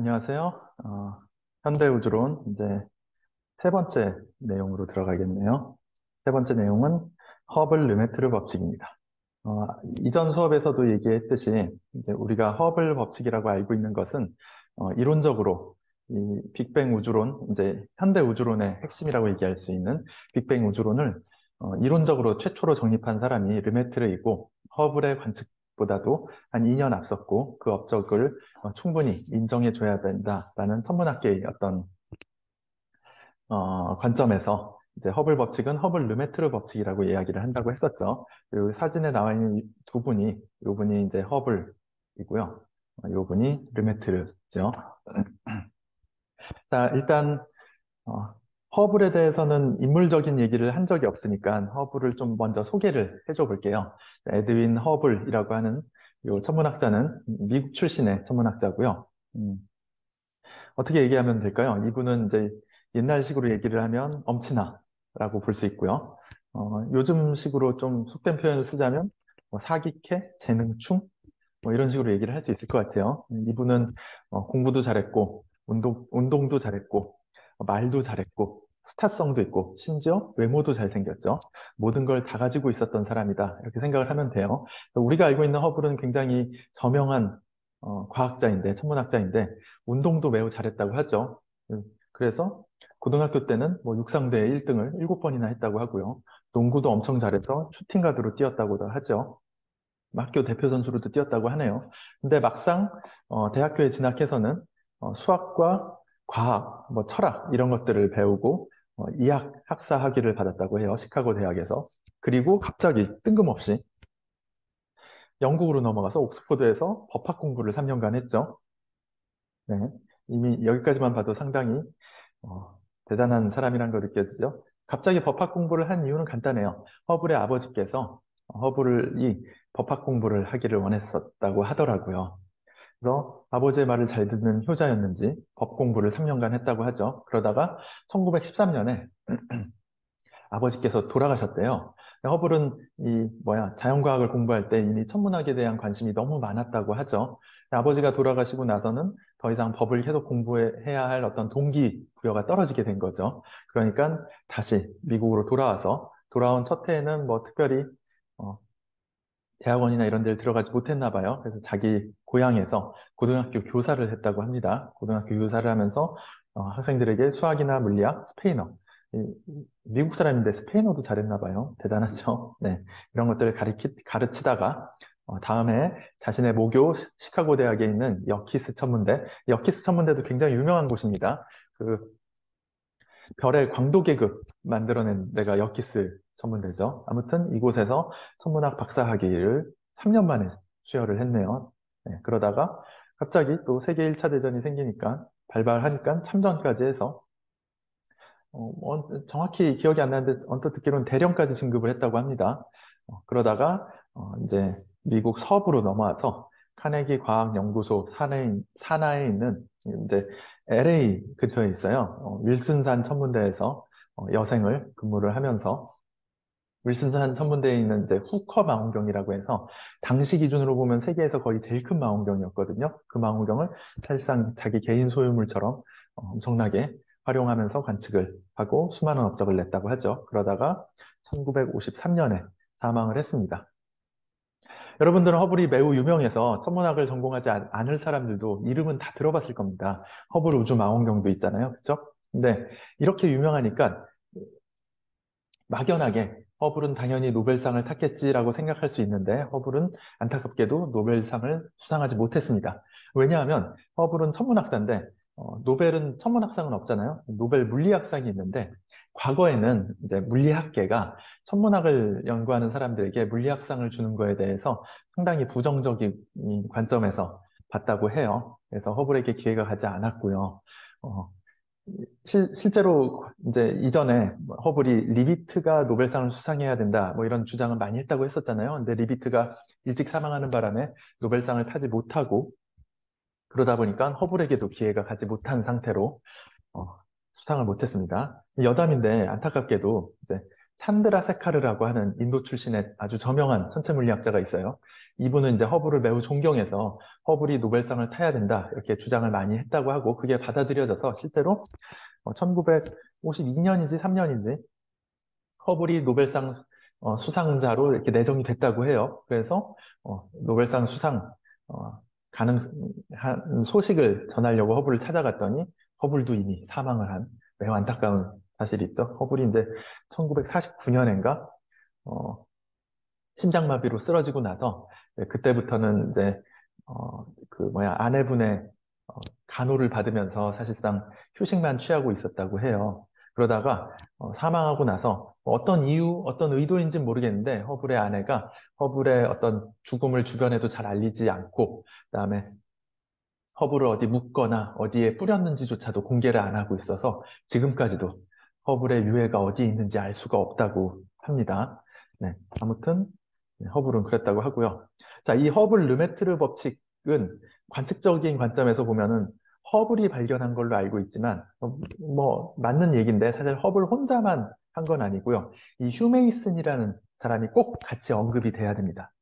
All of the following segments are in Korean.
안녕하세요. 어, 현대우주론 이제 세 번째 내용으로 들어가겠네요. 세 번째 내용은 허블 르메트르 법칙입니다. 어, 이전 수업에서도 얘기했듯이 이제 우리가 허블 법칙이라고 알고 있는 것은 어, 이론적으로 이 빅뱅 우주론, 이제 현대 우주론의 핵심이라고 얘기할 수 있는 빅뱅 우주론을 어, 이론적으로 최초로 정립한 사람이 르메트르이고 허블의 관측 보다도 한 2년 앞섰고 그 업적을 어, 충분히 인정해 줘야 된다라는 천문학계의 어떤 어, 관점에서 이제 허블 법칙은 허블 르메트르 법칙이라고 이야기를 한다고 했었죠. 그리고 사진에 나와 있는 이두 분이, 이 분이 이제 허블이고요. 어, 이 분이 르메트르죠. 자, 일단 어, 허블에 대해서는 인물적인 얘기를 한 적이 없으니까 허블을 좀 먼저 소개를 해줘 볼게요. 에드윈 허블이라고 하는 이 천문학자는 미국 출신의 천문학자고요. 음, 어떻게 얘기하면 될까요? 이분은 이제 옛날식으로 얘기를 하면 엄친아라고 볼 수 있고요. 어, 요즘식으로 좀 속된 표현을 쓰자면 뭐 사기캐, 재능충 뭐 이런 식으로 얘기를 할 수 있을 것 같아요. 이분은 어, 공부도 잘했고 운동, 운동도 잘했고 말도 잘했고 스타성도 있고 심지어 외모도 잘생겼죠. 모든 걸 다 가지고 있었던 사람이다. 이렇게 생각을 하면 돼요. 우리가 알고 있는 허블은 굉장히 저명한 어, 과학자인데 천문학자인데 운동도 매우 잘했다고 하죠. 그래서 고등학교 때는 뭐 육상대회 1등을 7번이나 했다고 하고요. 농구도 엄청 잘해서 슈팅 가드로 뛰었다고도 하죠. 학교 대표 선수로도 뛰었다고 하네요. 근데 막상 어, 대학교에 진학해서는 어, 수학과 과학, 뭐 철학 이런 것들을 배우고 어, 이학 학사 학위를 받았다고 해요. 시카고 대학에서. 그리고 갑자기 뜬금없이 영국으로 넘어가서 옥스퍼드에서 법학 공부를 3년간 했죠. 네, 이미 여기까지만 봐도 상당히 어, 대단한 사람이란 걸 느껴지죠. 갑자기 법학 공부를 한 이유는 간단해요. 허블의 아버지께서 허블이 법학 공부를 하기를 원했었다고 하더라고요. 그래서 아버지의 말을 잘 듣는 효자였는지 법 공부를 3년간 했다고 하죠. 그러다가 1913년에 아버지께서 돌아가셨대요. 허블은 이 뭐야 자연과학을 공부할 때 이미 천문학에 대한 관심이 너무 많았다고 하죠. 아버지가 돌아가시고 나서는 더 이상 법을 계속 공부해야 할 어떤 동기 부여가 떨어지게 된 거죠. 그러니까 다시 미국으로 돌아와서 돌아온 첫 해에는 뭐 특별히 어, 대학원이나 이런 데를 들어가지 못했나 봐요. 그래서 자기 고향에서 고등학교 교사를 했다고 합니다. 고등학교 교사를 하면서 어, 학생들에게 수학이나 물리학, 스페인어, 미국 사람인데 스페인어도 잘했나 봐요. 대단하죠. 네, 이런 것들을 가르치, 가르치다가 어, 다음에 자신의 모교 시카고 대학에 있는 여키스 천문대, 여키스 천문대도 굉장히 유명한 곳입니다. 그 별의 광도 계급 만들어낸 데가 여키스 천문대죠. 아무튼 이곳에서 천문학 박사학위를 3년 만에 수여를 했네요. 네, 그러다가 갑자기 또 세계 1차 대전이 생기니까 발발하니까 참전까지 해서 어, 어, 정확히 기억이 안 나는데 언뜻 듣기로는 대령까지 진급을 했다고 합니다. 어, 그러다가 어, 이제 미국 서부로 넘어와서 카네기 과학연구소 산에, 산하에 있는 이제 LA 근처에 있어요. 어, 윌슨산 천문대에서 어, 여생을 근무를 하면서 윌슨산 천문대에 있는 이제 후커 망원경이라고 해서 당시 기준으로 보면 세계에서 거의 제일 큰 망원경이었거든요. 그 망원경을 사실상 자기 개인 소유물처럼 어, 엄청나게 활용하면서 관측을 하고 수많은 업적을 냈다고 하죠. 그러다가 1953년에 사망을 했습니다. 여러분들은 허블이 매우 유명해서 천문학을 전공하지 않을 사람들도 이름은 다 들어봤을 겁니다. 허블 우주 망원경도 있잖아요. 그렇죠? 근데 이렇게 유명하니까 막연하게 허블은 당연히 노벨상을 탔겠지라고 생각할 수 있는데 허블은 안타깝게도 노벨상을 수상하지 못했습니다. 왜냐하면 허블은 천문학자인데 어, 노벨은 천문학상은 없잖아요. 노벨 물리학상이 있는데 과거에는 이제 물리학계가 천문학을 연구하는 사람들에게 물리학상을 주는 거에 대해서 상당히 부정적인 관점에서 봤다고 해요. 그래서 허블에게 기회가 가지 않았고요. 어, 실, 실제로 이제 이전에 허블이 리비트가 노벨상을 수상해야 된다 뭐 이런 주장을 많이 했다고 했었잖아요. 근데 리비트가 일찍 사망하는 바람에 노벨상을 타지 못하고 그러다 보니까 허블에게도 기회가 가지 못한 상태로 어, 수상을 못했습니다. 여담인데 안타깝게도 이제 찬드라 세카르라고 하는 인도 출신의 아주 저명한 천체 물리학자가 있어요. 이분은 이제 허블을 매우 존경해서 허블이 노벨상을 타야 된다 이렇게 주장을 많이 했다고 하고 그게 받아들여져서 실제로 1952년인지 3년인지 허블이 노벨상 어, 수상자로 이렇게 내정이 됐다고 해요. 그래서 어, 노벨상 수상 어, 가능한 소식을 전하려고 허블을 찾아갔더니 허블도 이미 사망을 한 매우 안타까운 사실이 있죠. 허블이 이제 1949년인가 어, 심장마비로 쓰러지고 나서 네, 그때부터는 이제 어, 그 뭐야 아내분의 어, 간호를 받으면서 사실상 휴식만 취하고 있었다고 해요. 그러다가 어, 사망하고 나서 어떤 이유, 어떤 의도인지 모르겠는데 허블의 아내가 허블의 어떤 죽음을 주변에도 잘 알리지 않고 그다음에 허블을 어디 묻거나 어디에 뿌렸는지조차도 공개를 안 하고 있어서 지금까지도 허블의 유해가 어디에 있는지 알 수가 없다고 합니다. 네, 아무튼 네, 허블은 그랬다고 하고요. 자, 이 허블 르메트르 법칙은 관측적인 관점에서 보면은 허블이 발견한 걸로 알고 있지만 어, 뭐 맞는 얘기인데 사실 허블 혼자만 한 건 아니고요. 이 휴메이슨이라는 사람이 꼭 같이 언급이 돼야 됩니다.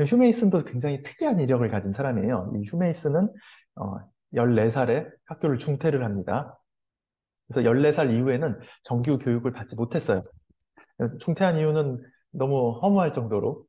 휴메이슨도 굉장히 특이한 이력을 가진 사람이에요. 이 휴메이슨은 어, 14살에 학교를 중퇴를 합니다. 그래서 14살 이후에는 정규 교육을 받지 못했어요. 중퇴한 이유는 너무 허무할 정도로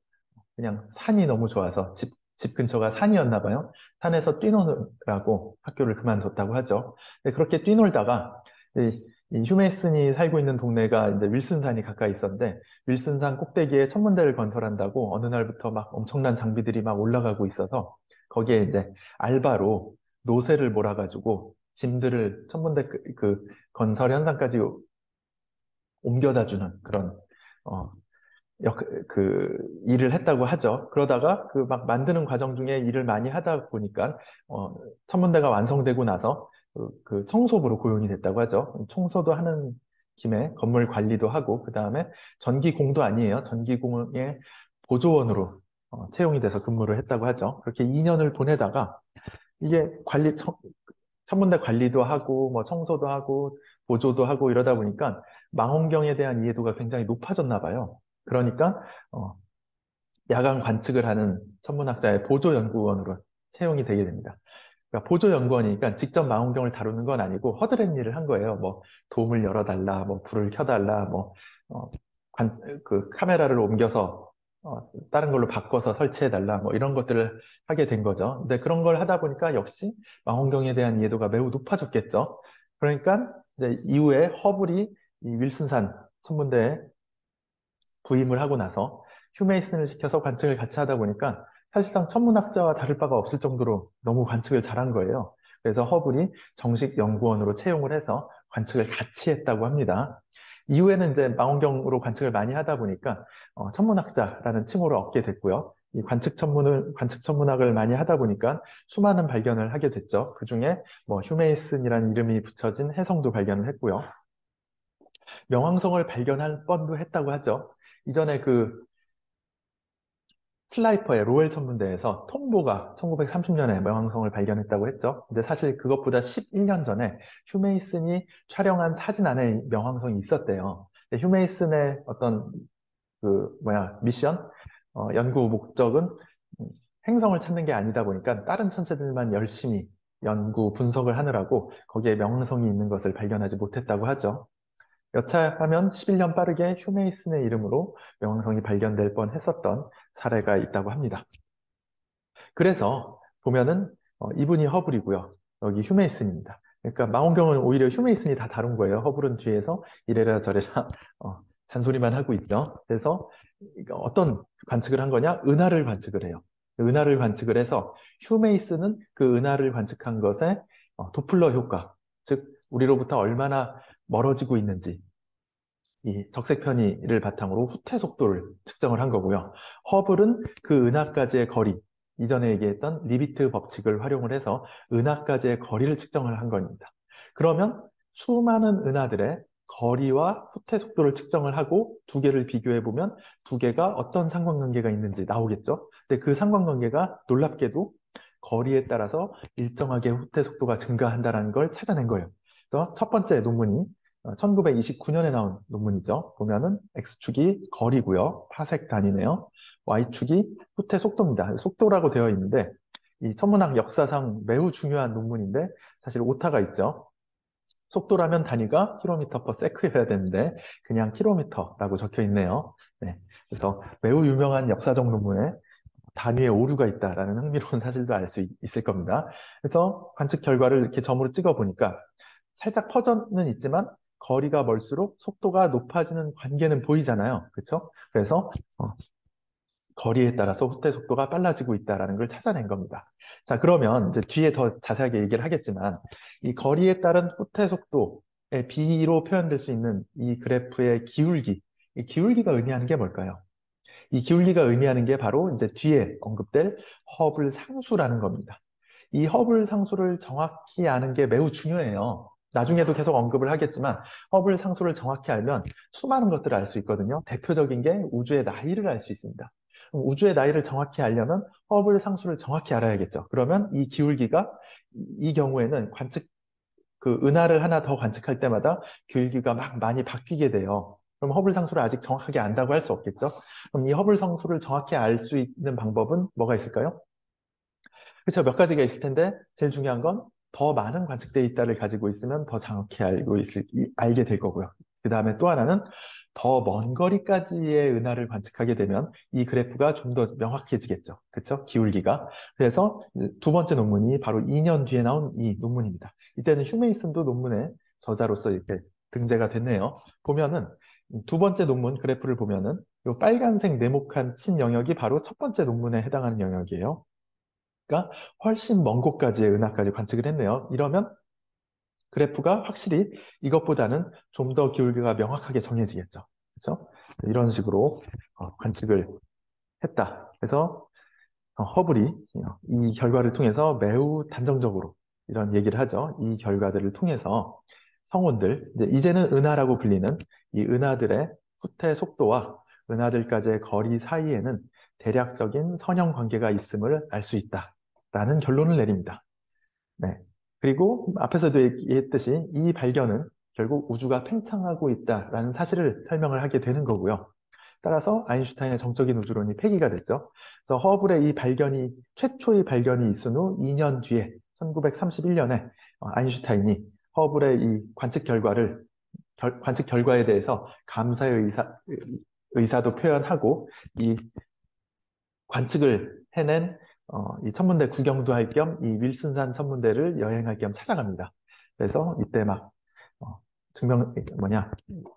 그냥 산이 너무 좋아서 집, 집 근처가 산이었나 봐요. 산에서 뛰노느라고 학교를 그만뒀다고 하죠. 그렇게 뛰놀다가 이, 이 휴메이슨이 살고 있는 동네가 이제 윌슨산이 가까이 있었는데 윌슨산 꼭대기에 천문대를 건설한다고 어느 날부터 막 엄청난 장비들이 막 올라가고 있어서 거기에 이제 알바로 노새를 몰아가지고 짐들을 천문대 그, 그 건설 현장까지 옮겨다 주는 그런 어, 역, 그 일을 했다고 하죠. 그러다가 그 막 만드는 과정 중에 일을 많이 하다 보니까 어, 천문대가 완성되고 나서 그, 그 청소부로 고용이 됐다고 하죠. 청소도 하는 김에 건물 관리도 하고 그 다음에 전기공도 아니에요. 전기공의 보조원으로 어, 채용이 돼서 근무를 했다고 하죠. 그렇게 2년을 보내다가 이게 관리 천문대 관리도 하고 뭐 청소도 하고 보조도 하고 이러다 보니까 망원경에 대한 이해도가 굉장히 높아졌나 봐요. 그러니까 어, 야간 관측을 하는 천문학자의 보조 연구원으로 채용이 되게 됩니다. 그러니까 보조 연구원이니까 직접 망원경을 다루는 건 아니고 허드렛 일을 한 거예요. 뭐 돔을 열어달라, 뭐 불을 켜달라, 뭐 어, 관, 그 카메라를 옮겨서 어, 다른 걸로 바꿔서 설치해달라, 뭐 이런 것들을 하게 된 거죠. 근데 그런 걸 하다 보니까 역시 망원경에 대한 이해도가 매우 높아졌겠죠. 그러니까 이제 이후에 허블이 이 윌슨산 천문대에 부임을 하고 나서 휴메이슨을 시켜서 관측을 같이 하다 보니까 사실상 천문학자와 다를 바가 없을 정도로 너무 관측을 잘한 거예요. 그래서 허블이 정식 연구원으로 채용을 해서 관측을 같이 했다고 합니다. 이후에는 이제 망원경으로 관측을 많이 하다 보니까 어, 천문학자라는 칭호를 얻게 됐고요. 이 관측 천문을 관측 천문학을 많이 하다 보니까 수많은 발견을 하게 됐죠. 그 중에 뭐 휴메이슨이라는 이름이 붙여진 해성도 발견을 했고요. 명왕성을 발견할 뻔도 했다고 하죠. 이전에 그 슬라이퍼의 로엘 천문대에서 톰보가 1930년에 명왕성을 발견했다고 했죠. 근데 사실 그것보다 11년 전에 휴메이슨이 촬영한 사진 안에 명왕성이 있었대요. 휴메이슨의 어떤 그 뭐야 미션 어, 연구 목적은 행성을 찾는 게 아니다 보니까 다른 천체들만 열심히 연구 분석을 하느라고 거기에 명왕성이 있는 것을 발견하지 못했다고 하죠. 여차하면 11년 빠르게 휴메이슨의 이름으로 명왕성이 발견될 뻔 했었던 사례가 있다고 합니다. 그래서 보면은 어, 이분이 허블이고요. 여기 휴메이슨입니다. 그러니까 망원경은 오히려 휴메이슨이 다 다룬 거예요. 허블은 뒤에서 이래라 저래라 어, 잔소리만 하고 있죠. 그래서 어떤 관측을 한 거냐? 은하를 관측을 해요. 은하를 관측을 해서 휴메이슨은 그 은하를 관측한 것에 어, 도플러 효과, 즉 우리로부터 얼마나 멀어지고 있는지 이 적색 편의를 바탕으로 후퇴 속도를 측정을 한 거고요. 허블은 그 은하까지의 거리, 이전에 얘기했던 리비트 법칙을 활용을 해서 은하까지의 거리를 측정을 한 겁니다. 그러면 수많은 은하들의 거리와 후퇴 속도를 측정을 하고 두 개를 비교해 보면 두 개가 어떤 상관관계가 있는지 나오겠죠. 근데 그 상관관계가 놀랍게도 거리에 따라서 일정하게 후퇴 속도가 증가한다는 걸 찾아낸 거예요. 그래서 첫 번째 논문이 1929년에 나온 논문이죠. 보면은 X축이 거리고요. 파색 단위네요. Y축이 후퇴 속도입니다. 속도라고 되어 있는데 이 천문학 역사상 매우 중요한 논문인데 사실 오타가 있죠. 속도라면 단위가 킬로미터 per sec여야 되는데 그냥 킬로미터라고 적혀 있네요. 네. 그래서 매우 유명한 역사적 논문에 단위에 오류가 있다라는 흥미로운 사실도 알 수 있을 겁니다. 그래서 관측 결과를 이렇게 점으로 찍어 보니까 살짝 퍼져는 있지만 거리가 멀수록 속도가 높아지는 관계는 보이잖아요. 그렇죠? 그래서 어, 거리에 따라서 후퇴 속도가 빨라지고 있다는 걸 찾아낸 겁니다. 자, 그러면 이제 뒤에 더 자세하게 얘기를 하겠지만 이 거리에 따른 후퇴 속도의 비로 표현될 수 있는 이 그래프의 기울기, 이 기울기가 의미하는 게 뭘까요? 이 기울기가 의미하는 게 바로 이제 뒤에 언급될 허블 상수라는 겁니다. 이 허블 상수를 정확히 아는 게 매우 중요해요. 나중에도 계속 언급을 하겠지만 허블 상수를 정확히 알면 수많은 것들을 알 수 있거든요. 대표적인 게 우주의 나이를 알 수 있습니다. 우주의 나이를 정확히 알려면 허블 상수를 정확히 알아야겠죠. 그러면 이 기울기가 이 경우에는 관측 그 은하를 하나 더 관측할 때마다 기울기가 막 많이 바뀌게 돼요. 그럼 허블 상수를 아직 정확하게 안다고 할 수 없겠죠. 그럼 이 허블 상수를 정확히 알 수 있는 방법은 뭐가 있을까요? 그렇죠. 몇 가지가 있을 텐데 제일 중요한 건 더 많은 관측 데이터를 가지고 있으면 더 정확히 알고 있을, 알게 될 거고요. 그 다음에 또 하나는 더 먼 거리까지의 은하를 관측하게 되면 이 그래프가 좀 더 명확해지겠죠. 그렇죠? 기울기가. 그래서 두 번째 논문이 바로 2년 뒤에 나온 이 논문입니다. 이때는 휴메이슨도 논문의 저자로서 이렇게 등재가 됐네요. 보면은 두 번째 논문 그래프를 보면은 이 빨간색 네모칸 친 영역이 바로 첫 번째 논문에 해당하는 영역이에요. 그러니까 훨씬 먼 곳까지의 은하까지 관측을 했네요. 이러면 그래프가 확실히 이것보다는 좀 더 기울기가 명확하게 정해지겠죠. 그렇죠? 이런 식으로 어, 관측을 했다. 그래서 어, 허블이 이 결과를 통해서 매우 단정적으로 이런 얘기를 하죠. 이 결과들을 통해서 성운들, 이제 는 은하라고 불리는 이 은하들의 후퇴 속도와 은하들까지의 거리 사이에는 대략적인 선형 관계가 있음을 알 수 있다 라는 결론을 내립니다. 네. 그리고 앞에서도 얘기했듯이 이 발견은 결국 우주가 팽창하고 있다라는 사실을 설명을 하게 되는 거고요. 따라서 아인슈타인의 정적인 우주론이 폐기가 됐죠. 그래서 허블의 이 발견이 최초의 발견이 있은 후 2년 뒤에 1931년에 어, 아인슈타인이 허블의 이 관측 결과를 결, 관측 결과에 대해서 감사의 의사, 의사도 표현하고 이 관측을 해낸 어, 이 천문대 구경도 할 겸 이 윌슨산 천문대를 여행할 겸 찾아갑니다. 그래서 이때 막 어, 증명 뭐냐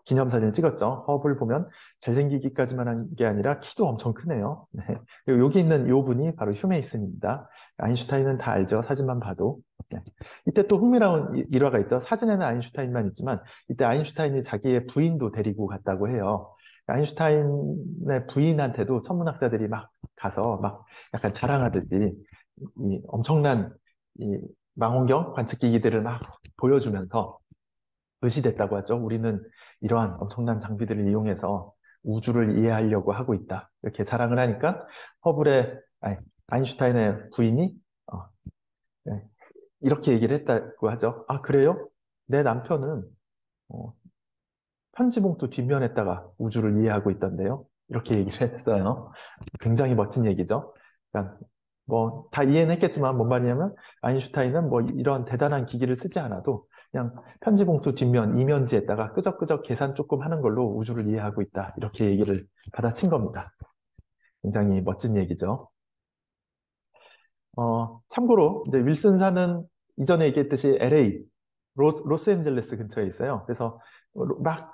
기념사진을 찍었죠. 허블 보면 잘생기기까지만 한 게 아니라 키도 엄청 크네요. 네. 그리고 여기 있는 요 분이 바로 휴메이슨입니다. 아인슈타인은 다 알죠. 사진만 봐도. 네. 이때 또 흥미로운 일화가 있죠. 사진에는 아인슈타인만 있지만 이때 아인슈타인이 자기의 부인도 데리고 갔다고 해요. 아인슈타인의 부인한테도 천문학자들이 막 가서 막 약간 자랑하듯이 이 엄청난 이 망원경 관측기기들을 막 보여주면서 의시됐다고 하죠. 우리는 이러한 엄청난 장비들을 이용해서 우주를 이해하려고 하고 있다. 이렇게 자랑을 하니까 허블의 아니, 아인슈타인의 부인이 어, 네, 이렇게 얘기를 했다고 하죠. 아 그래요? 내 남편은 어, 편지봉투 뒷면에다가 우주를 이해하고 있던데요. 이렇게 얘기를 했어요. 굉장히 멋진 얘기죠. 그러니까 뭐 다 이해는 했겠지만 뭔 말이냐면 아인슈타인은 뭐 이런 대단한 기기를 쓰지 않아도 그냥 편지봉투 뒷면 이면지에다가 끄적끄적 계산 조금 하는 걸로 우주를 이해하고 있다. 이렇게 얘기를 받아친 겁니다. 굉장히 멋진 얘기죠. 어, 참고로 이제 윌슨사는 이전에 얘기했듯이 LA 로, 로스앤젤레스 근처에 있어요. 그래서 막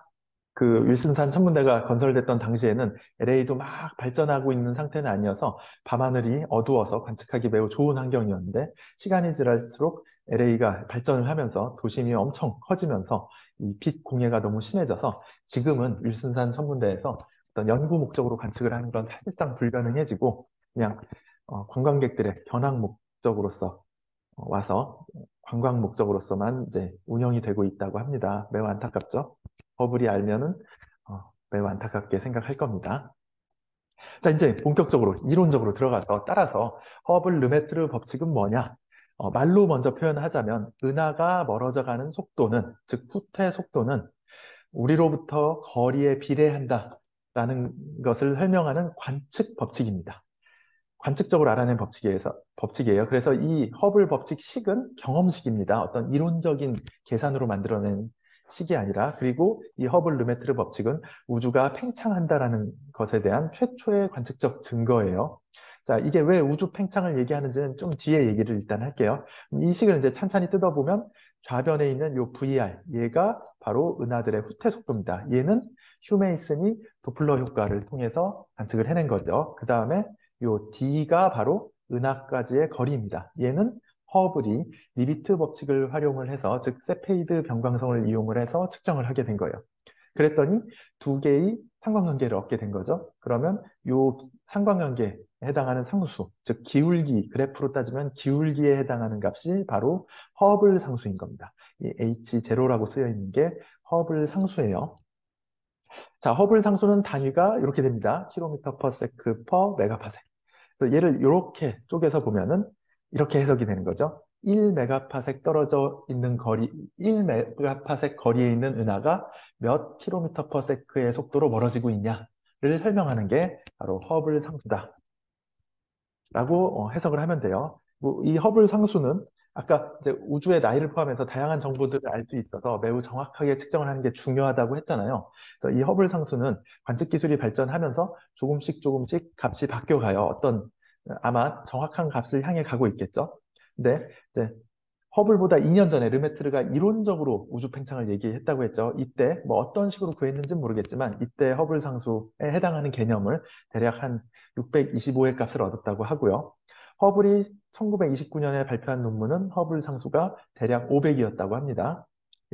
그 윌슨산 천문대가 건설됐던 당시에는 LA도 막 발전하고 있는 상태는 아니어서 밤하늘이 어두워서 관측하기 매우 좋은 환경이었는데 시간이 지날수록 LA가 발전을 하면서 도심이 엄청 커지면서 이 빛 공해가 너무 심해져서 지금은 윌슨산 천문대에서 어떤 연구 목적으로 관측을 하는 건 사실상 불가능해지고 그냥 어, 관광객들의 견학 목적으로서 어, 와서 관광 목적으로서만 이제 운영이 되고 있다고 합니다. 매우 안타깝죠. 버블이 알면은 어, 매우 안타깝게 생각할 겁니다. 자, 이제 본격적으로 이론적으로 들어가서 따라서 허블 르메트르 법칙은 뭐냐? 어, 말로 먼저 표현하자면 은하가 멀어져 가는 속도는 즉 후퇴 속도는 우리로부터 거리에 비례한다 라는 것을 설명하는 관측 법칙입니다. 관측적으로 알아낸 법칙에서, 법칙이에요. 그래서 이 허블 법칙식은 경험식입니다. 어떤 이론적인 계산으로 만들어낸 식이 아니라 그리고 이 허블 르메트르 법칙은 우주가 팽창한다라는 것에 대한 최초의 관측적 증거예요. 자, 이게 왜 우주 팽창을 얘기하는지는 좀 뒤에 얘기를 일단 할게요. 이 식을 이제 찬찬히 뜯어보면 좌변에 있는 요 VR, 얘가 바로 은하들의 후퇴 속도입니다. 얘는 휴메이슨이 도플러 효과를 통해서 관측을 해낸 거죠. 그 다음에 요 D가 바로 은하까지의 거리입니다. 얘는 허블이 리비트 법칙을 활용을 해서 즉 세페이드 변광성을 이용을 해서 측정을 하게 된 거예요. 그랬더니 두 개의 상관관계를 얻게 된 거죠. 그러면 요 상관관계에 해당하는 상수, 즉 기울기, 그래프로 따지면 기울기에 해당하는 값이 바로 허블 상수인 겁니다. 이 H0라고 쓰여 있는 게 허블 상수예요. 자, 허블 상수는 단위가 이렇게 됩니다. 킬로미터 per sec per 메가파섹. 얘를 이렇게 쪼개서 보면은 이렇게 해석이 되는 거죠. 1메가파섹 떨어져 있는 거리, 1메가파섹 거리에 있는 은하가 몇 킬로미터 per sec의 속도로 멀어지고 있냐를 설명하는 게 바로 허블 상수다. 라고 어, 해석을 하면 돼요. 뭐 이 허블 상수는 아까 이제 우주의 나이를 포함해서 다양한 정보들을 알 수 있어서 매우 정확하게 측정을 하는 게 중요하다고 했잖아요. 그래서 이 허블 상수는 관측 기술이 발전하면서 조금씩 조금씩 값이 바뀌어 가요. 어떤 아마 정확한 값을 향해 가고 있겠죠. 근데 이제 허블보다 2년 전에 르메트르가 이론적으로 우주 팽창을 얘기했다고 했죠. 이때 뭐 어떤 식으로 구했는지는 모르겠지만 이때 허블 상수에 해당하는 개념을 대략 한 625의 값을 얻었다고 하고요. 허블이 1929년에 발표한 논문은 허블 상수가 대략 500이었다고 합니다.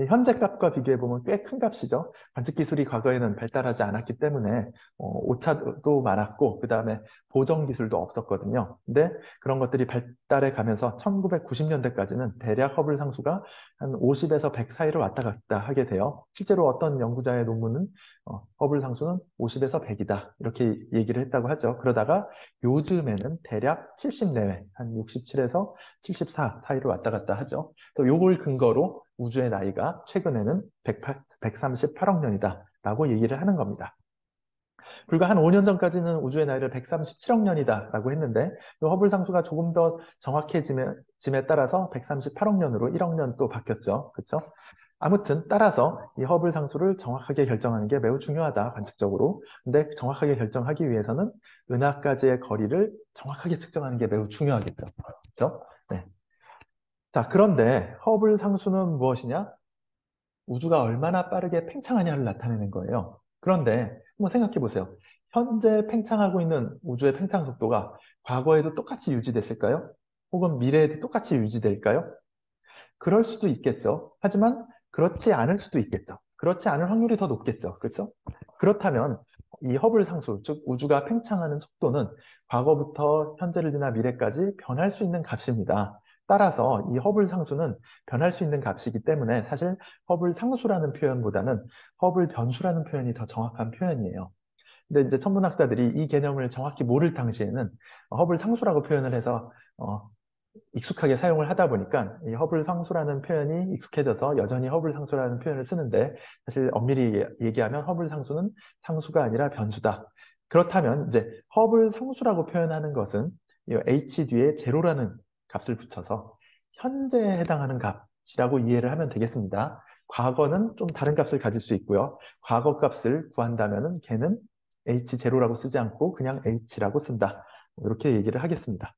현재 값과 비교해 보면 꽤 큰 값이죠. 관측 기술이 과거에는 발달하지 않았기 때문에 어, 오차도 많았고 그 다음에 보정 기술도 없었거든요. 근데 그런 것들이 발달해 가면서 1990년대까지는 대략 허블 상수가 한 50에서 100 사이를 왔다 갔다 하게 돼요. 실제로 어떤 연구자의 논문은 어, 허블 상수는 50에서 100이다 이렇게 얘기를 했다고 하죠. 그러다가 요즘에는 대략 70 내외, 한 67에서 74 사이를 왔다 갔다 하죠. 또 요걸 근거로 우주의 나이가 최근에는 108, 138억 년이다 라고 얘기를 하는 겁니다. 불과 한 5년 전까지는 우주의 나이를 137억 년이다 라고 했는데 허블 상수가 조금 더 정확해짐에 따라서 138억 년으로 1억 년 또 바뀌었죠. 그렇죠? 아무튼 따라서 이 허블 상수를 정확하게 결정하는 게 매우 중요하다 관측적으로 근데 정확하게 결정하기 위해서는 은하까지의 거리를 정확하게 측정하는 게 매우 중요하겠죠 그렇죠? 네. 자, 그런데 허블 상수는 무엇이냐? 우주가 얼마나 빠르게 팽창하냐를 나타내는 거예요. 그런데 한번 생각해 보세요. 현재 팽창하고 있는 우주의 팽창 속도가 과거에도 똑같이 유지됐을까요? 혹은 미래에도 똑같이 유지될까요? 그럴 수도 있겠죠. 하지만 그렇지 않을 수도 있겠죠. 그렇지 않을 확률이 더 높겠죠. 그렇죠? 그렇다면 이 허블 상수, 즉 우주가 팽창하는 속도는 과거부터 현재를 지나 미래까지 변할 수 있는 값입니다. 따라서 이 허블 상수는 변할 수 있는 값이기 때문에 사실 허블 상수라는 표현보다는 허블 변수라는 표현이 더 정확한 표현이에요. 근데 이제 천문학자들이 이 개념을 정확히 모를 당시에는 허블 상수라고 표현을 해서 어, 익숙하게 사용을 하다 보니까 이 허블 상수라는 표현이 익숙해져서 여전히 허블 상수라는 표현을 쓰는데 사실 엄밀히 얘기하면 허블 상수는 상수가 아니라 변수다. 그렇다면 이제 허블 상수라고 표현하는 것은 이 h 뒤에 제로라는 값을 붙여서 현재에 해당하는 값이라고 이해를 하면 되겠습니다. 과거는 좀 다른 값을 가질 수 있고요. 과거 값을 구한다면 걔는 h0라고 쓰지 않고 그냥 h라고 쓴다. 이렇게 얘기를 하겠습니다.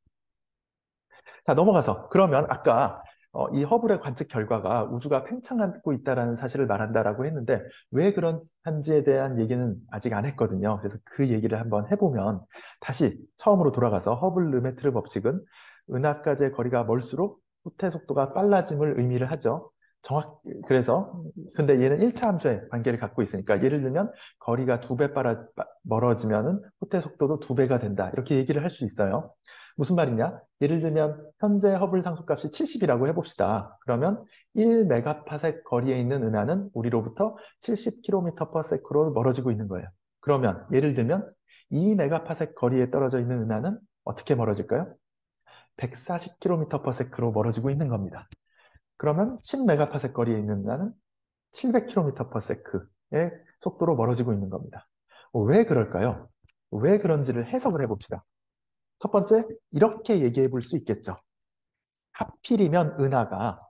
자, 넘어가서 그러면 아까 어, 이 허블의 관측 결과가 우주가 팽창하고 있다는 사실을 말한다라고 했는데 왜 그런지에 대한 얘기는 아직 안 했거든요. 그래서 그 얘기를 한번 해보면 다시 처음으로 돌아가서 허블 르메트르 법칙은 은하까지의 거리가 멀수록 후퇴 속도가 빨라짐을 의미를 하죠. 정확, 그래서, 근데 얘는 1차 함수의 관계를 갖고 있으니까, 예를 들면, 거리가 두 배 멀어지면은 후퇴 속도도 두 배가 된다. 이렇게 얘기를 할 수 있어요. 무슨 말이냐? 예를 들면, 현재 허블 상수값이 70이라고 해봅시다. 그러면 1메가파섹 거리에 있는 은하는 우리로부터 70km/s로 멀어지고 있는 거예요. 그러면, 예를 들면, 2메가파섹 거리에 떨어져 있는 은하는 어떻게 멀어질까요? 140km/s로 멀어지고 있는 겁니다. 그러면 10메가파섹 거리에 있는 나는 700km/s 속도로 멀어지고 있는 겁니다. 왜 그럴까요? 왜 그런지를 해석을 해봅시다. 첫 번째, 이렇게 얘기해 볼 수 있겠죠. 하필이면 은하가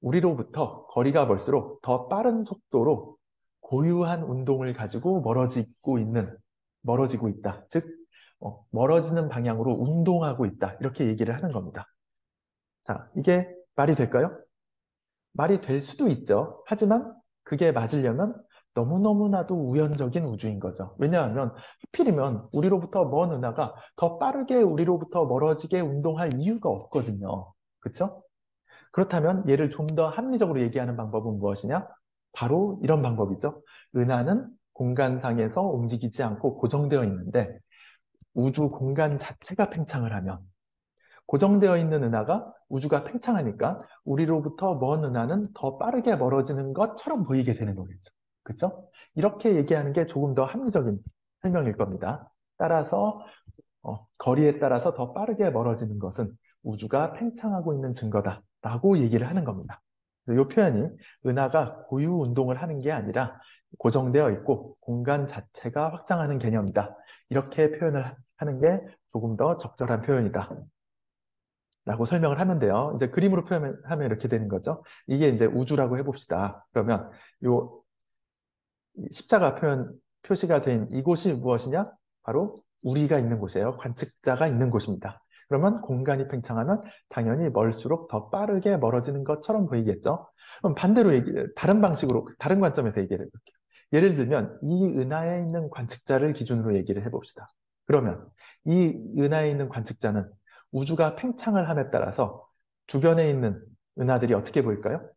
우리로부터 거리가 멀수록 더 빠른 속도로 고유한 운동을 가지고 멀어지고 있는, 멀어지고 있다. 즉, 어, 멀어지는 방향으로 운동하고 있다. 이렇게 얘기를 하는 겁니다. 자, 이게 말이 될까요? 말이 될 수도 있죠. 하지만 그게 맞으려면 너무너무나도 우연적인 우주인 거죠. 왜냐하면 하필이면 우리로부터 먼 은하가 더 빠르게 우리로부터 멀어지게 운동할 이유가 없거든요. 그렇죠? 그렇다면 얘를 좀 더 합리적으로 얘기하는 방법은 무엇이냐? 바로 이런 방법이죠. 은하는 공간상에서 움직이지 않고 고정되어 있는데 우주 공간 자체가 팽창을 하면 고정되어 있는 은하가 우주가 팽창하니까 우리로부터 먼 은하는 더 빠르게 멀어지는 것처럼 보이게 되는 거겠죠. 그렇죠? 이렇게 얘기하는 게 조금 더 합리적인 설명일 겁니다. 따라서 어, 거리에 따라서 더 빠르게 멀어지는 것은 우주가 팽창하고 있는 증거다 라고 얘기를 하는 겁니다. 이 표현이 은하가 고유 운동을 하는 게 아니라 고정되어 있고 공간 자체가 확장하는 개념이다. 이렇게 표현을 하는 게 조금 더 적절한 표현이다. 라고 설명을 하는데요. 이제 그림으로 표현하면 이렇게 되는 거죠. 이게 이제 우주라고 해봅시다. 그러면 요 십자가 표현, 표시가 된 이곳이 무엇이냐? 바로 우리가 있는 곳이에요. 관측자가 있는 곳입니다. 그러면 공간이 팽창하면 당연히 멀수록 더 빠르게 멀어지는 것처럼 보이겠죠? 그럼 반대로 얘기, 다른 방식으로, 다른 관점에서 얘기를 해볼게요. 예를 들면 이 은하에 있는 관측자를 기준으로 얘기를 해봅시다. 그러면 이 은하에 있는 관측자는 우주가 팽창을 함에 따라서 주변에 있는 은하들이 어떻게 보일까요?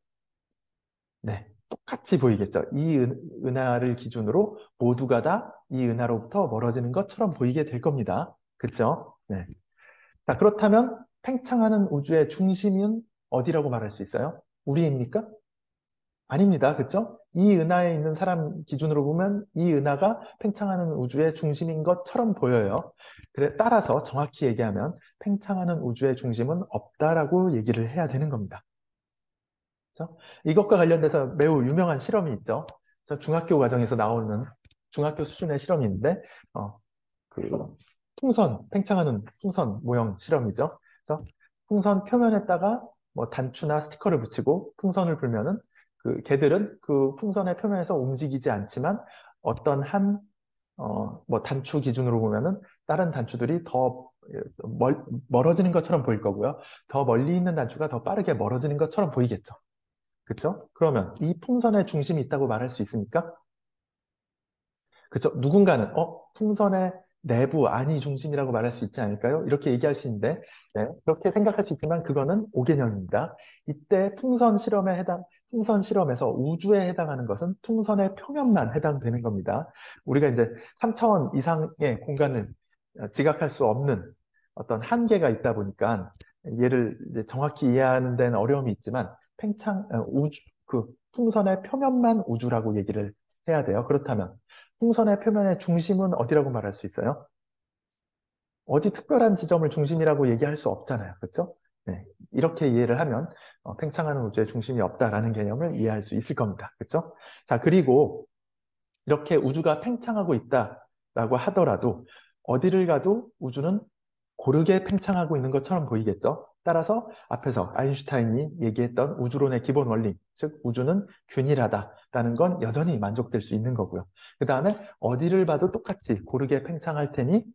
네, 똑같이 보이겠죠. 이 은, 하를 기준으로 모두가 다 이 은하로부터 멀어지는 것처럼 보이게 될 겁니다. 그렇죠? 네. 자, 그렇다면 팽창하는 우주의 중심은 어디라고 말할 수 있어요? 우리입니까? 아닙니다. 그렇죠? 이 은하에 있는 사람 기준으로 보면 이 은하가 팽창하는 우주의 중심인 것처럼 보여요. 그래 따라서 정확히 얘기하면 팽창하는 우주의 중심은 없다라고 얘기를 해야 되는 겁니다. 그렇죠? 이것과 관련돼서 매우 유명한 실험이 있죠. 저 중학교 과정에서 나오는 중학교 수준의 실험인데 어, 그 풍선, 팽창하는 풍선 모형 실험이죠. 그렇죠? 풍선 표면에다가 뭐 단추나 스티커를 붙이고 풍선을 불면은 그 개들은 그 풍선의 표면에서 움직이지 않지만 어떤 한 어, 뭐 단추 기준으로 보면은 다른 단추들이 더 멀, 멀어지는 것처럼 보일 거고요. 더 멀리 있는 단추가 더 빠르게 멀어지는 것처럼 보이겠죠. 그렇죠? 그러면 이 풍선의 중심이 있다고 말할 수 있습니까? 그렇죠? 누군가는 어 풍선의 내부 안이 중심이라고 말할 수 있지 않을까요? 이렇게 얘기할 수 있는데 네, 그렇게 생각할 수 있지만 그거는 오개념입니다. 이때 풍선 실험에 해당 풍선 실험에서 우주에 해당하는 것은 풍선의 표면만 해당되는 겁니다. 우리가 이제 3차원 이상의 공간을 지각할 수 없는 어떤 한계가 있다 보니까 얘를 정확히 이해하는 데는 어려움이 있지만 팽창 어, 우주 그 풍선의 표면만 우주라고 얘기를 해야 돼요. 그렇다면 풍선의 표면의 중심은 어디라고 말할 수 있어요? 어디 특별한 지점을 중심이라고 얘기할 수 없잖아요. 그렇죠? 네, 이렇게 이해를 하면 어, 팽창하는 우주의 중심이 없다라는 개념을 이해할 수 있을 겁니다. 그렇죠? 자, 그리고 이렇게 우주가 팽창하고 있다라고 하더라도 어디를 가도 우주는 고르게 팽창하고 있는 것처럼 보이겠죠? 따라서 앞에서 아인슈타인이 얘기했던 우주론의 기본 원리, 즉 우주는 균일하다라는 건 여전히 만족될 수 있는 거고요. 그 다음에 어디를 봐도 똑같이 고르게 팽창할 테니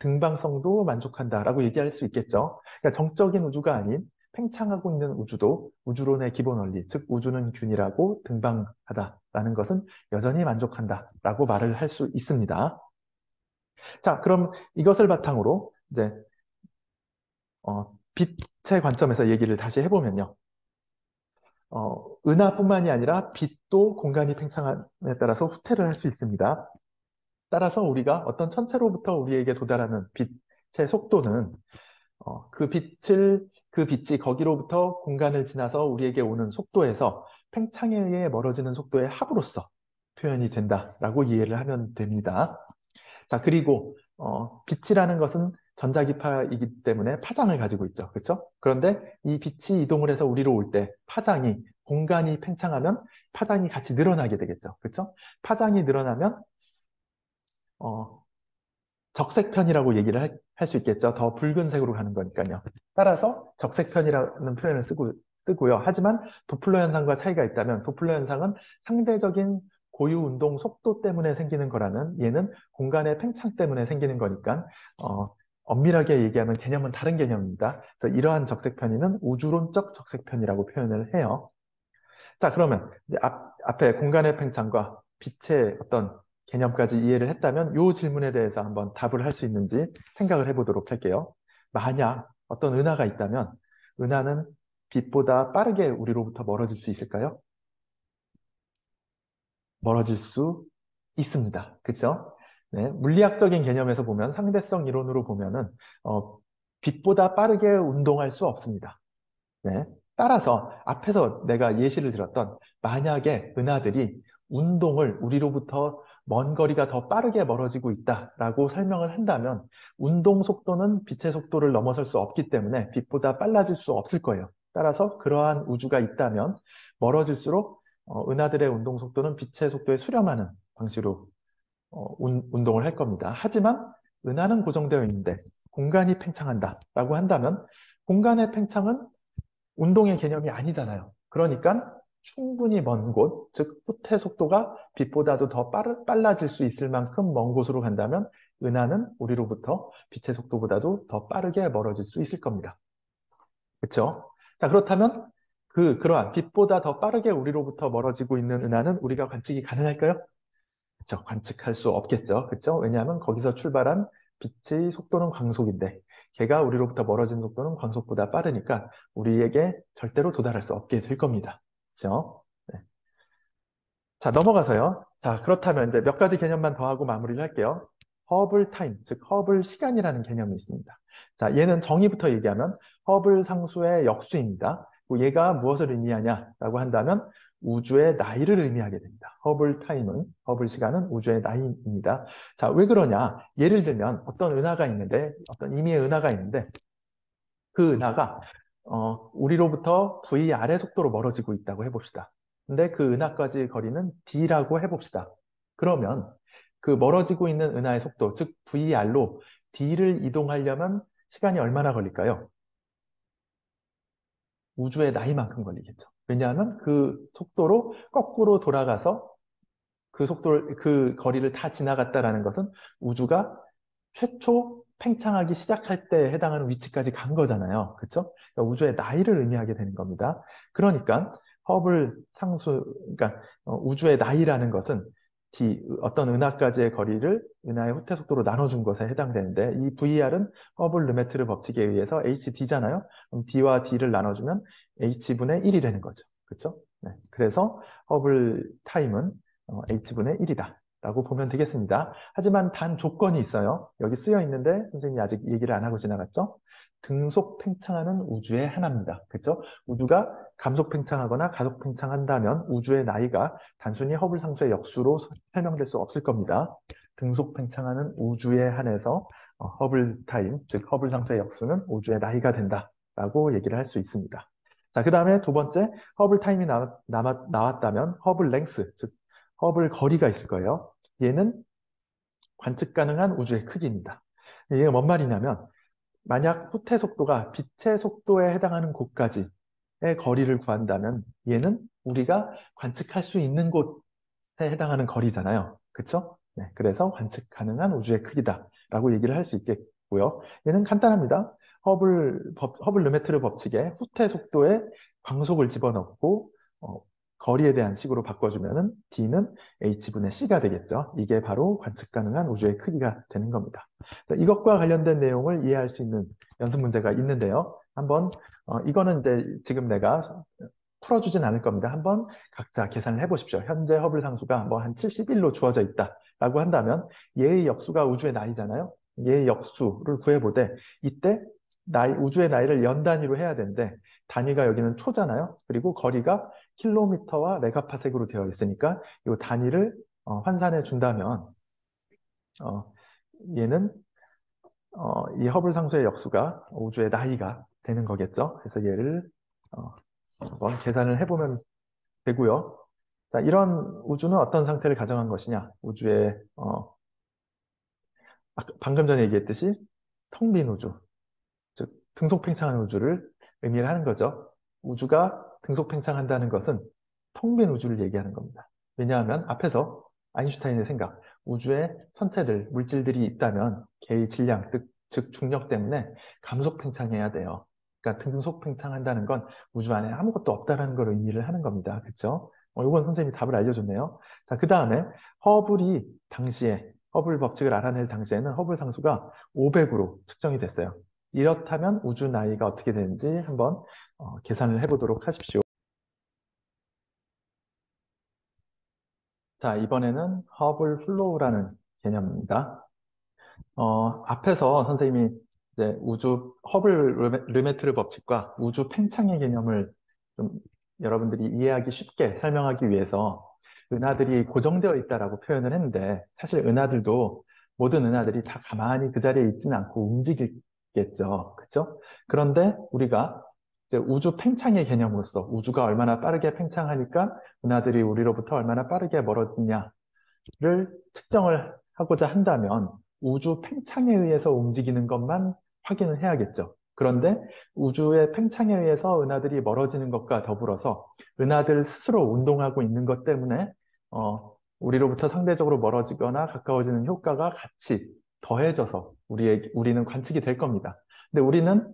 등방성도 만족한다라고 얘기할 수 있겠죠. 그러니까 정적인 우주가 아닌 팽창하고 있는 우주도 우주론의 기본 원리, 즉 우주는 균일하고 등방하다라는 것은 여전히 만족한다라고 말을 할 수 있습니다. 자, 그럼 이것을 바탕으로 이제 어, 빛의 관점에서 얘기를 다시 해보면요. 어, 은하뿐만이 아니라 빛도 공간이 팽창함에 따라서 후퇴를 할 수 있습니다. 따라서 우리가 어떤 천체로부터 우리에게 도달하는 빛의 속도는 어, 그 빛을 그 빛이 거기로부터 공간을 지나서 우리에게 오는 속도에서 팽창에 의해 멀어지는 속도의 합으로서 표현이 된다라고 이해를 하면 됩니다. 자 그리고 어, 빛이라는 것은 전자기파이기 때문에 파장을 가지고 있죠. 그렇죠? 그런데 이 빛이 이동을 해서 우리로 올 때 파장이 공간이 팽창하면 파장이 같이 늘어나게 되겠죠. 그렇죠? 파장이 늘어나면 어, 적색편이라고 얘기를 할 수 있겠죠. 더 붉은 색으로 가는 거니까요. 따라서 적색편이라는 표현을 쓰고, 쓰고요. 하지만 도플러 현상과 차이가 있다면 도플러 현상은 상대적인 고유 운동 속도 때문에 생기는 거라면 얘는 공간의 팽창 때문에 생기는 거니까 어, 엄밀하게 얘기하면 개념은 다른 개념입니다. 그래서 이러한 적색편이는 우주론적 적색 편이라고 표현을 해요. 자, 그러면 앞, 앞에 공간의 팽창과 빛의 어떤 개념까지 이해를 했다면 이 질문에 대해서 한번 답을 할 수 있는지 생각을 해보도록 할게요. 만약 어떤 은하가 있다면 은하는 빛보다 빠르게 우리로부터 멀어질 수 있을까요? 멀어질 수 있습니다. 그렇죠? 네, 물리학적인 개념에서 보면 상대성 이론으로 보면은 어, 빛보다 빠르게 운동할 수 없습니다. 네, 따라서 앞에서 내가 예시를 들었던 만약에 은하들이 운동을 우리로부터 먼 거리가 더 빠르게 멀어지고 있다라고 설명을 한다면 운동 속도는 빛의 속도를 넘어설 수 없기 때문에 빛보다 빨라질 수 없을 거예요. 따라서 그러한 우주가 있다면 멀어질수록 어, 은하들의 운동 속도는 빛의 속도에 수렴하는 방식으로 어, 운, 운동을 할 겁니다. 하지만 은하는 고정되어 있는데 공간이 팽창한다라고 한다면 공간의 팽창은 운동의 개념이 아니잖아요. 그러니까 충분히 먼 곳, 즉 후퇴 속도가 빛보다도 더 빠르, 빨라질 수 있을 만큼 먼 곳으로 간다면 은하는 우리로부터 빛의 속도보다도 더 빠르게 멀어질 수 있을 겁니다. 그렇죠? 자 그렇다면 그 그러한 빛보다 더 빠르게 우리로부터 멀어지고 있는 은하는 우리가 관측이 가능할까요? 그렇죠. 관측할 수 없겠죠. 그렇죠? 왜냐하면 거기서 출발한 빛의 속도는 광속인데 걔가 우리로부터 멀어진 속도는 광속보다 빠르니까 우리에게 절대로 도달할 수 없게 될 겁니다. 그렇죠? 네. 자, 넘어가서요. 자, 그렇다면 이제 몇 가지 개념만 더 하고 마무리를 할게요. 허블 타임, 즉 허블 시간이라는 개념이 있습니다. 자, 얘는 정의부터 얘기하면 허블 상수의 역수입니다. 얘가 무엇을 의미하냐라고 한다면 우주의 나이를 의미하게 됩니다. 허블 타임은, 허블 시간은 우주의 나이입니다. 자, 왜 그러냐? 예를 들면 어떤 은하가 있는데, 어떤 임의의 은하가 있는데, 그 은하가 어, 우리로부터 V 아래 속도로 멀어지고 있다고 해봅시다. 근데 그 은하까지 거리는 D라고 해봅시다. 그러면 그 멀어지고 있는 은하의 속도, 즉 VR로 D를 이동하려면 시간이 얼마나 걸릴까요? 우주의 나이만큼 걸리겠죠. 왜냐하면 그 속도로 거꾸로 돌아가서 그 속도를, 그 거리를 다 지나갔다라는 것은 우주가 최초 팽창하기 시작할 때 해당하는 위치까지 간 거잖아요. 그렇죠? 그러니까 우주의 나이를 의미하게 되는 겁니다. 그러니까 허블 상수, 그러니까 어, 우주의 나이라는 것은 d 어떤 은하까지의 거리를 은하의 후퇴 속도로 나눠준 것에 해당되는데 이 VR은 허블 르메트르 법칙에 의해서 HD잖아요. 그럼 D와 D를 나눠주면 H분의 1이 되는 거죠. 그렇죠? 네. 그래서 허블 타임은 어, H분의 1이다. 라고 보면 되겠습니다. 하지만 단 조건이 있어요. 여기 쓰여 있는데 선생님이 아직 얘기를 안 하고 지나갔죠? 등속 팽창하는 우주의 하나입니다. 그렇죠? 우주가 감속 팽창하거나 가속 팽창한다면 우주의 나이가 단순히 허블 상수의 역수로 설명될 수 없을 겁니다. 등속 팽창하는 우주에 한해서 어, Hubble time, 즉 허블 상수의 역수는 우주의 나이가 된다라고 얘기를 할 수 있습니다. 자, 그 다음에 두 번째 Hubble time이 나, 나, 나왔다면 Hubble length, 즉 허블 거리가 있을 거예요. 얘는 관측 가능한 우주의 크기입니다. 이게 뭔 말이냐면 만약 후퇴 속도가 빛의 속도에 해당하는 곳까지의 거리를 구한다면 얘는 우리가 관측할 수 있는 곳에 해당하는 거리잖아요. 그렇죠? 네, 그래서 관측 가능한 우주의 크기다라고 얘기를 할 수 있겠고요. 얘는 간단합니다. 허블, 법, 허블 르메트르 법칙에 후퇴 속도에 광속을 집어넣고 어, 거리에 대한 식으로 바꿔주면은 D는 H분의 C가 되겠죠. 이게 바로 관측 가능한 우주의 크기가 되는 겁니다. 이것과 관련된 내용을 이해할 수 있는 연습 문제가 있는데요. 한번 어, 이거는 이제 지금 내가 풀어주진 않을 겁니다. 한번 각자 계산을 해보십시오. 현재 허블 상수가 뭐 한 71로 주어져 있다 라고 한다면 얘의 역수가 우주의 나이잖아요. 얘의 역수를 구해보되 이때 나이, 우주의 나이를 연 단위로 해야 되는데 단위가 여기는 초잖아요. 그리고 거리가 킬로미터와 메가파섹으로 되어 있으니까 이 단위를 어, 환산해 준다면 어, 얘는 어, 이 허블 상수의 역수가 우주의 나이가 되는 거겠죠. 그래서 얘를 어, 한번 계산을 해보면 되고요. 자, 이런 우주는 어떤 상태를 가정한 것이냐? 우주의 어, 방금 전에 얘기했듯이 텅 빈 우주, 즉 등속 팽창한 우주를 의미를 하는 거죠. 우주가 등속팽창한다는 것은 텅 빈 우주를 얘기하는 겁니다. 왜냐하면 앞에서 아인슈타인의 생각, 우주에 천체들, 물질들이 있다면 개의 질량, 즉 중력 때문에 감속 팽창해야 돼요. 그러니까 등속 팽창한다는 건 우주 안에 아무것도 없다라는 걸 의미를 하는 겁니다. 그렇죠? 어, 이건 선생님이 답을 알려줬네요. 자, 그 다음에 허블이 당시에 허블 법칙을 알아낼 당시에는 허블 상수가 500으로 측정이 됐어요. 이렇다면 우주 나이가 어떻게 되는지 한번 어, 계산을 해보도록 하십시오. 자, 이번에는 Hubble flow라는 개념입니다. 어, 앞에서 선생님이 이제 우주 허블 르메트르 법칙과 우주 팽창의 개념을 좀 여러분들이 이해하기 쉽게 설명하기 위해서 은하들이 고정되어 있다라고 표현을 했는데 사실 은하들도 모든 은하들이 다 가만히 그 자리에 있지는 않고 움직이겠죠. 그렇죠? 그런데 우리가 우주 팽창의 개념으로서 우주가 얼마나 빠르게 팽창하니까 은하들이 우리로부터 얼마나 빠르게 멀어지냐를 측정을 하고자 한다면 우주 팽창에 의해서 움직이는 것만 확인을 해야겠죠. 그런데 우주의 팽창에 의해서 은하들이 멀어지는 것과 더불어서 은하들 스스로 운동하고 있는 것 때문에 어, 우리로부터 상대적으로 멀어지거나 가까워지는 효과가 같이 더해져서 우리의, 우리는 관측이 될 겁니다. 근데 우리는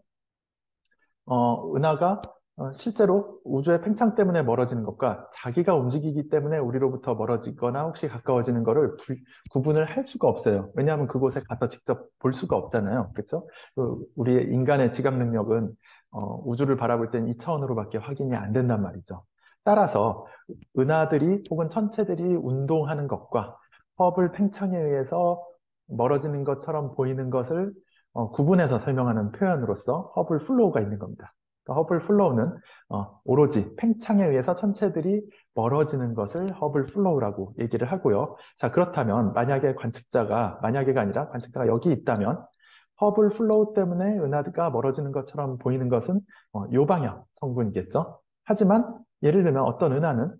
어, 은하가 어, 실제로 우주의 팽창 때문에 멀어지는 것과 자기가 움직이기 때문에 우리로부터 멀어지거나 혹시 가까워지는 것을 부, 구분을 할 수가 없어요. 왜냐하면 그곳에 가서 직접 볼 수가 없잖아요. 그렇죠? 그 우리의 인간의 지각 능력은 어, 우주를 바라볼 땐이 차원으로밖에 확인이 안 된단 말이죠. 따라서 은하들이 혹은 천체들이 운동하는 것과 허블 팽창에 의해서 멀어지는 것처럼 보이는 것을 어, 구분해서 설명하는 표현으로서 Hubble flow가 있는 겁니다. 그러니까 Hubble flow는 어, 오로지 팽창에 의해서 천체들이 멀어지는 것을 Hubble flow라고 얘기를 하고요. 자 그렇다면 만약에 관측자가 만약에가 아니라 관측자가 여기 있다면 Hubble flow 때문에 은하가 멀어지는 것처럼 보이는 것은 어, 요 방향 성분이겠죠. 하지만 예를 들면 어떤 은하는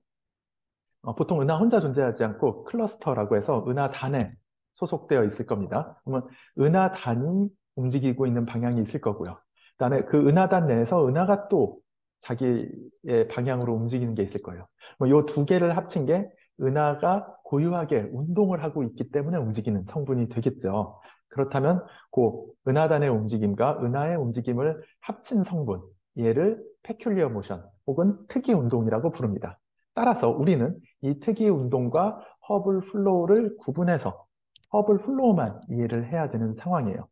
어, 보통 은하 혼자 존재하지 않고 cluster라고 해서 은하단에 소속되어 있을 겁니다. 그러면 은하단이 움직이고 있는 방향이 있을 거고요. 그다음에 그 은하단 내에서 은하가 또 자기의 방향으로 움직이는 게 있을 거예요. 뭐이두 개를 합친 게 은하가 고유하게 운동을 하고 있기 때문에 움직이는 성분이 되겠죠. 그렇다면 그 은하단의 움직임과 은하의 움직임을 합친 성분, 얘를 peculiar motion 혹은 특이 운동이라고 부릅니다. 따라서 우리는 이 특이 운동과 Hubble flow를 구분해서 Hubble flow만 이해를 해야 되는 상황이에요.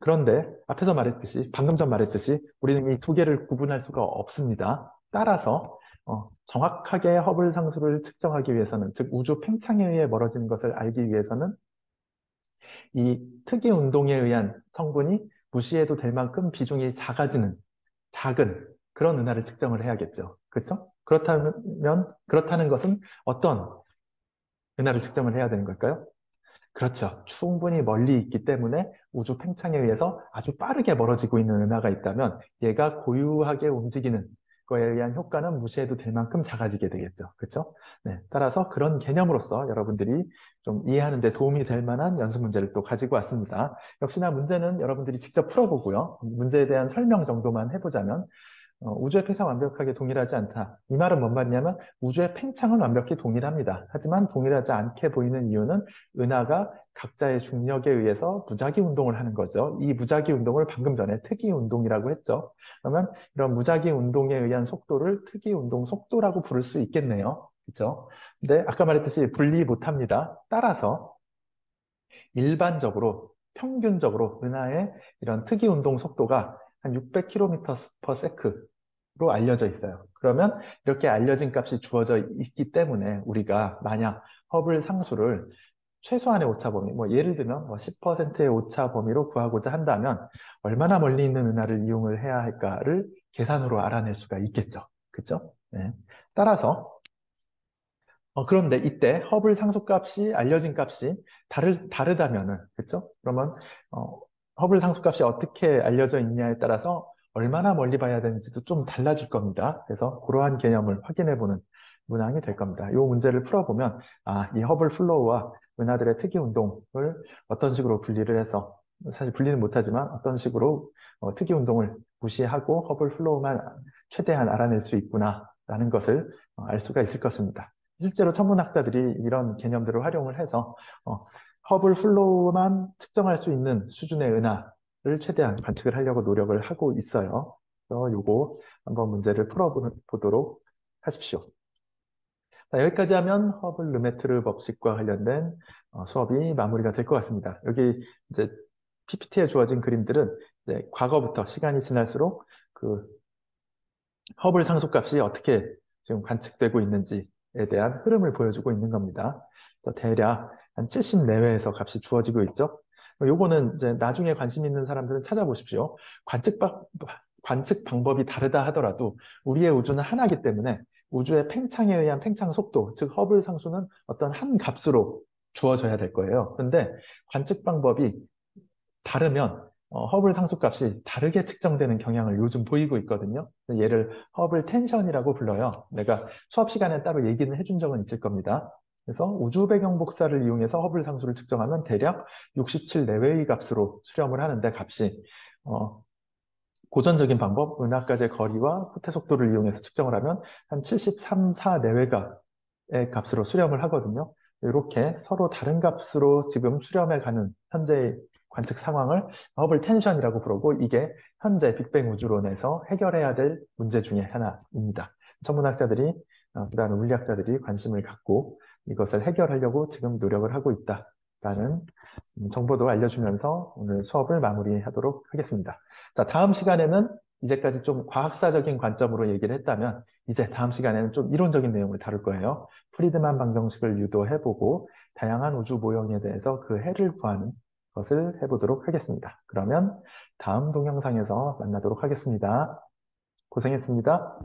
그런데 앞에서 말했듯이 방금 전 말했듯이 우리는 이 두 개를 구분할 수가 없습니다. 따라서 어, 정확하게 허블 상수를 측정하기 위해서는 즉 우주 팽창에 의해 멀어지는 것을 알기 위해서는 이 특이 운동에 의한 성분이 무시해도 될 만큼 비중이 작아지는 작은 그런 은하를 측정을 해야겠죠. 그렇죠? 그렇다면 그렇다는 것은 어떤 은하를 측정을 해야 되는 걸까요? 그렇죠. 충분히 멀리 있기 때문에 우주 팽창에 의해서 아주 빠르게 멀어지고 있는 은하가 있다면 얘가 고유하게 움직이는 거에 의한 효과는 무시해도 될 만큼 작아지게 되겠죠. 그렇죠? 네, 따라서 그런 개념으로서 여러분들이 좀 이해하는 데 도움이 될 만한 연습 문제를 또 가지고 왔습니다. 역시나 문제는 여러분들이 직접 풀어보고요. 문제에 대한 설명 정도만 해보자면 어, 우주의 팽창 완벽하게 동일하지 않다. 이 말은 뭔 말이냐면 우주의 팽창은 완벽히 동일합니다. 하지만 동일하지 않게 보이는 이유는 은하가 각자의 중력에 의해서 무작위 운동을 하는 거죠. 이 무작위 운동을 방금 전에 특이 운동이라고 했죠. 그러면 이런 무작위 운동에 의한 속도를 특이 운동 속도라고 부를 수 있겠네요. 그렇죠? 근데 아까 말했듯이 분리 못합니다. 따라서 일반적으로 평균적으로 은하의 이런 특이 운동 속도가 한 600km/s로 알려져 있어요. 그러면 이렇게 알려진 값이 주어져 있기 때문에 우리가 만약 허블 상수를 최소한의 오차 범위, 뭐 예를 들면 뭐 10%의 오차 범위로 구하고자 한다면 얼마나 멀리 있는 은하를 이용을 해야 할까를 계산으로 알아낼 수가 있겠죠. 그죠? 네. 따라서 어, 그런데 이때 허블 상수값이 알려진 값이 다르, 다르다면은 그죠? 그러면 어, 허블 상수값이 어떻게 알려져 있냐에 따라서 얼마나 멀리 봐야 되는지도 좀 달라질 겁니다. 그래서 그러한 개념을 확인해 보는 문항이 될 겁니다. 이 문제를 풀어보면 아, 이 Hubble flow와 은하들의 특이 운동을 어떤 식으로 분리를 해서 사실 분리는 못하지만 어떤 식으로 어, 특이 운동을 무시하고 Hubble flow만 최대한 알아낼 수 있구나라는 것을 어, 알 수가 있을 것입니다. 실제로 천문학자들이 이런 개념들을 활용을 해서 어, Hubble flow만 측정할 수 있는 수준의 은하를 최대한 관측을 하려고 노력을 하고 있어요. 그래서 요거 한번 문제를 풀어보도록 하십시오. 자, 여기까지 하면 허블 르메트르 법칙과 관련된 어, 수업이 마무리가 될 것 같습니다. 여기 이제 PPT에 주어진 그림들은 과거부터 시간이 지날수록 그 허블 상속값이 어떻게 지금 관측되고 있는지에 대한 흐름을 보여주고 있는 겁니다. 대략 한 70 내외에서 값이 주어지고 있죠. 요거는 이제 나중에 관심 있는 사람들은 찾아보십시오. 관측, 방, 관측 방법이 다르다 하더라도 우리의 우주는 하나이기 때문에 우주의 팽창에 의한 팽창 속도, 즉 허블 상수는 어떤 한 값으로 주어져야 될 거예요. 그런데 관측 방법이 다르면 어, 허블 상수값이 다르게 측정되는 경향을 요즘 보이고 있거든요. 얘를 허블 텐션이라고 불러요. 내가 수업 시간에 따로 얘기는 해준 적은 있을 겁니다. 그래서 우주 배경 복사를 이용해서 허블 상수를 측정하면 대략 67 내외의 값으로 수렴을 하는데 값이 어, 고전적인 방법, 은하까지의 거리와 후퇴 속도를 이용해서 측정을 하면 한 73, 4 내외가의 값으로 수렴을 하거든요. 이렇게 서로 다른 값으로 지금 수렴해 가는 현재의 관측 상황을 허블 텐션이라고 부르고 이게 현재 빅뱅 우주론에서 해결해야 될 문제 중에 하나입니다. 천문학자들이, 어, 그 다음에 물리학자들이 관심을 갖고 이것을 해결하려고 지금 노력을 하고 있다라는 정보도 알려주면서 오늘 수업을 마무리하도록 하겠습니다. 자, 다음 시간에는 이제까지 좀 과학사적인 관점으로 얘기를 했다면 이제 다음 시간에는 좀 이론적인 내용을 다룰 거예요. 프리드만 방정식을 유도해보고 다양한 우주 모형에 대해서 그 해를 구하는 것을 해보도록 하겠습니다. 그러면 다음 동영상에서 만나도록 하겠습니다. 고생했습니다.